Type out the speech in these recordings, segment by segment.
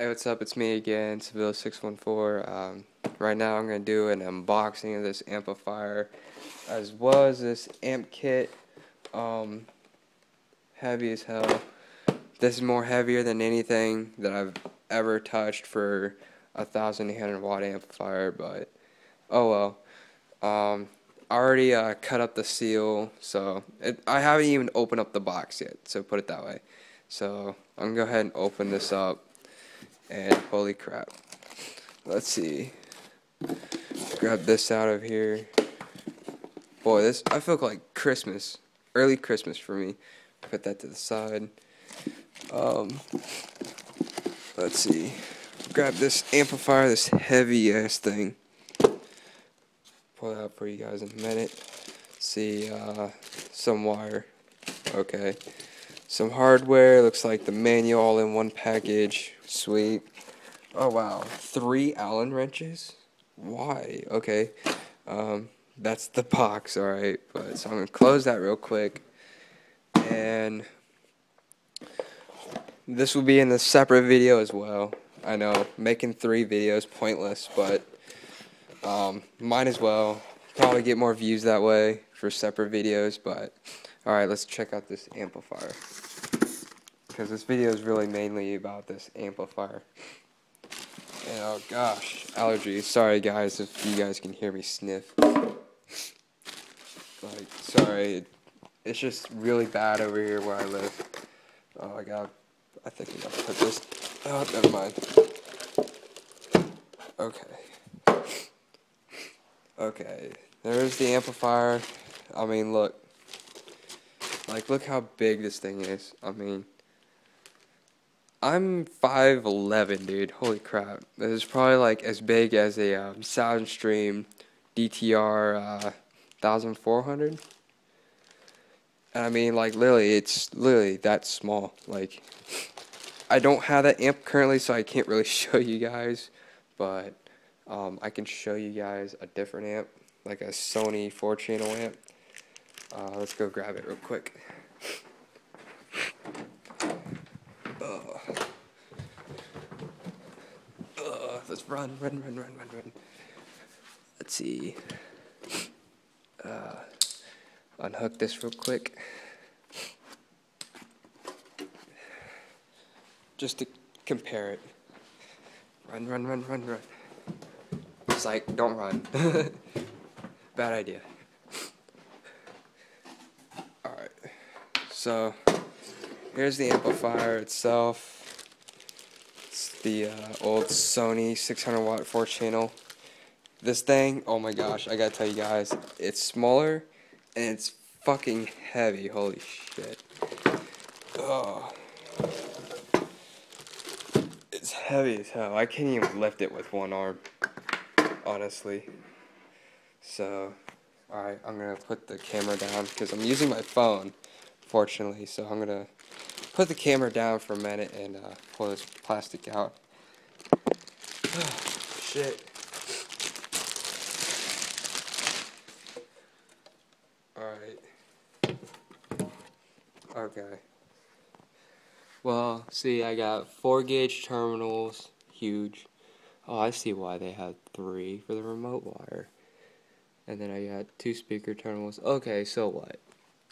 Hey, what's up? It's me again, Seville614. Um, right now I'm going to do an unboxing of this amplifier as well as this amp kit. Um, heavy as hell. This is more heavier than anything that I've ever touched for a 1800 watt amplifier, but oh well. Um, I already uh, cut up the seal, so it, I haven't even opened up the box yet, so put it that way. So I'm going to go ahead and open this up and holy crap. Let's see. Grab this out of here. Boy, this I feel like Christmas, early Christmas for me. Put that to the side. Um, let's see. Grab this amplifier, this heavy ass thing. Pull it out for you guys in a minute. See, uh, some wire. Okay. Some hardware. Looks like the manual all in one package. Sweet. Oh wow, three Allen wrenches? Why? Okay. Um, that's the box, alright. But so I'm gonna close that real quick. And this will be in a separate video as well. I know, making three videos pointless, but um, might as well. Probably get more views that way for separate videos, but alright, let's check out this amplifier because this video is really mainly about this amplifier. And oh gosh, allergies. Sorry guys if you guys can hear me sniff. Like, sorry, it's just really bad over here where I live. Oh, I got, I think I'm gonna put this, oh, never mind. Okay. Okay, there's the amplifier. I mean, look. Like, look how big this thing is. I mean, I'm 5'11", dude. Holy crap. This is probably like as big as a um, Soundstream DTR uh, 1400. And I mean, like, literally, it's literally that small. Like, I don't have that amp currently, so I can't really show you guys. But um, I can show you guys a different amp, like a Sony 4-channel amp. Uh, let's go grab it real quick. Let's run, run, run, run, run, run. Let's see. Uh, unhook this real quick. Just to compare it. Run, run, run, run, run. It's like, don't run. Bad idea. Alright. So, here's the amplifier itself It's the uh, old Sony 600 watt 4 channel. This thing, oh my gosh, I gotta tell you guys, it's smaller and it's fucking heavy. Holy shit. Oh. It's heavy as hell. I can't even lift it with one arm, honestly. So, alright, I'm gonna put the camera down because I'm using my phone, fortunately, so I'm gonna put the camera down for a minute and uh, pull this plastic out. Shit. Alright. Okay. Well, see, I got four gauge terminals, huge. Oh, I see why they had three for the remote wire. And then I got two speaker terminals. Okay, so what?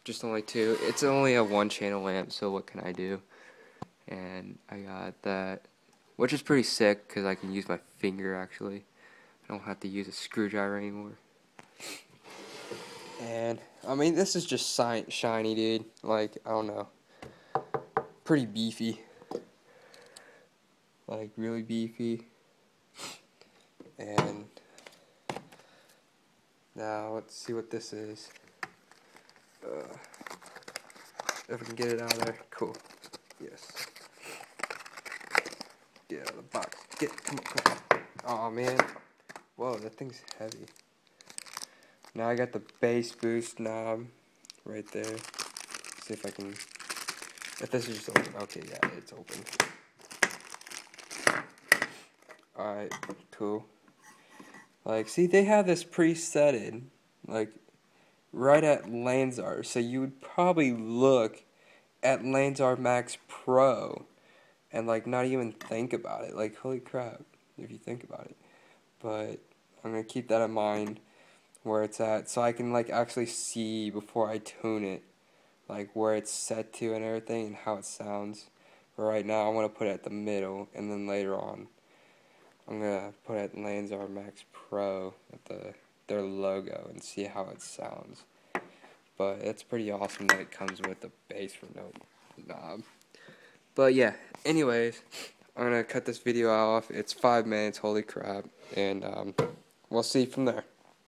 Just only two. It's only a one channel lamp, so what can I do? And I got that, which is pretty sick because I can use my finger actually. I don't have to use a screwdriver anymore. And I mean, this is just shiny, dude. Like, I don't know. Pretty beefy. Like, really beefy. And now, let's see what this is. Uh, if we can get it out of there, cool. Yes. Get out of the box. Get, come on, come on. Oh man. Whoa, that thing's heavy. Now I got the bass boost knob right there. See if I can. If this is just open. Okay, yeah, it's open. Alright, cool. Like, see, they have this presetted. Like, right at Lanzar. So you would probably look at Lanzar Max Pro and like not even think about it. Like holy crap, if you think about it. But I'm gonna keep that in mind where it's at so I can like actually see before I tune it like where it's set to and everything and how it sounds. But right now I want to put it at the middle and then later on I'm gonna put it in Lanzar Max Pro at the their logo and see how it sounds. But it's pretty awesome that it comes with a bass for note knob. But yeah, anyways, I'm gonna cut this video off. It's five minutes, holy crap, and um, we'll see from there.